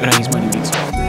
Rahis Money Beats.